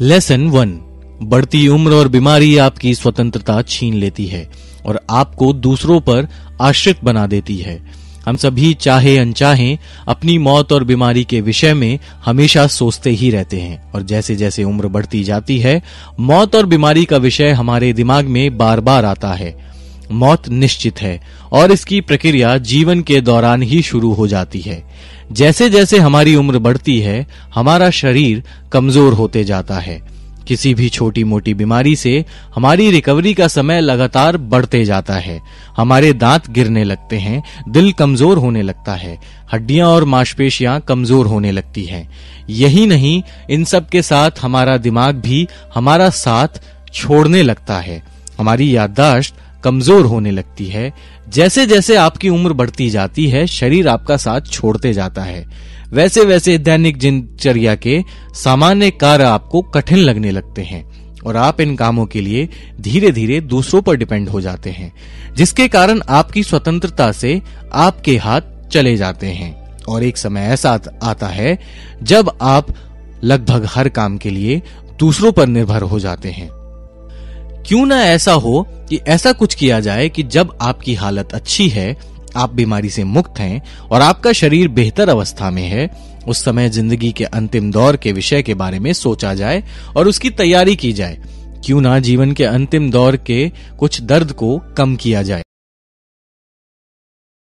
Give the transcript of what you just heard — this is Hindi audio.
लेसन वन बढ़ती उम्र और बीमारी आपकी स्वतंत्रता छीन लेती है और आपको दूसरों पर आश्रित बना देती है। हम सभी चाहे अनचाहे अपनी मौत और बीमारी के विषय में हमेशा सोचते ही रहते हैं और जैसे जैसे उम्र बढ़ती जाती है, मौत और बीमारी का विषय हमारे दिमाग में बार बार आता है। मौत निश्चित है और इसकी प्रक्रिया जीवन के दौरान ही शुरू हो जाती है। जैसे जैसे हमारी उम्र बढ़ती है, हमारा शरीर कमज़ोर होते जाता है। किसी भी छोटी मोटी बीमारी से हमारी रिकवरी का समय लगातार बढ़ते जाता है। हमारे दांत गिरने लगते हैं, दिल कमज़ोर होने लगता है, हड्डियाँ और मांसपेशियाँ कमज़ोर होने लगती हैं। यही नहीं, इन सब के साथ हमारा दिमाग भी हमारा साथ छोड़ने लगता है। हमारी याददाश्त कमज़ोर होने लगती है। जैसे जैसे आपकी उम्र बढ़ती जाती है, शरीर आपका साथ छोड़ते जाता है। वैसे वैसे दैनिक दिनचर्या के सामान्य कार्य आपको कठिन लगने लगते हैं और आप इन कामों के लिए धीरे धीरे दूसरों पर डिपेंड हो जाते हैं, जिसके कारण आपकी स्वतंत्रता से आपके हाथ चले जाते हैं। और एक समय ऐसा आता है जब आप लगभग हर काम के लिए दूसरों पर निर्भर हो जाते हैं। क्यों ना ऐसा हो कि ऐसा कुछ किया जाए कि जब आपकी हालत अच्छी है, आप बीमारी से मुक्त हैं और आपका शरीर बेहतर अवस्था में है, उस समय ज़िंदगी के अंतिम दौर के विषय के बारे में सोचा जाए और उसकी तैयारी की जाए, क्यों ना जीवन के अंतिम दौर के कुछ दर्द को कम किया जाए।